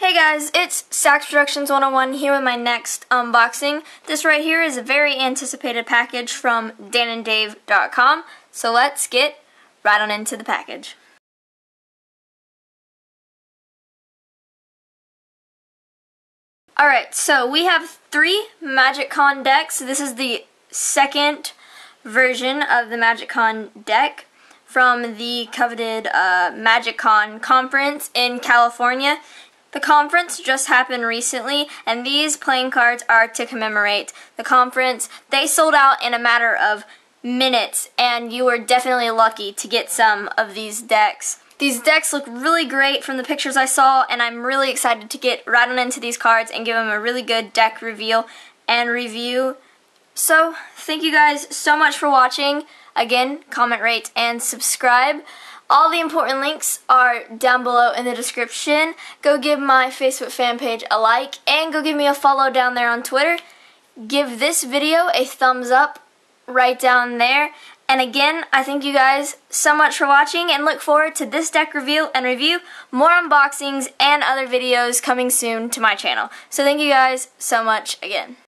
Hey guys, it's SaC Productions 101 here with my next unboxing. This right here is a very anticipated package from dananddave.com. So let's get right on into the package. Alright, so we have three MagicCon decks. This is the second version of the MagicCon deck from the coveted uh, MagicCon conference in California. The conference just happened recently, and these playing cards are to commemorate the conference. They sold out in a matter of minutes, and you were definitely lucky to get some of these decks. These decks look really great from the pictures I saw, and I'm really excited to get right on into these cards and give them a really good deck reveal and review. So, thank you guys so much for watching. Again, comment, rate, and subscribe. All the important links are down below in the description. Go give my Facebook fan page a like, and go give me a follow down there on Twitter. Give this video a thumbs up right down there, and again, I thank you guys so much for watching and look forward to this deck reveal and review, more unboxings, and other videos coming soon to my channel. So thank you guys so much again.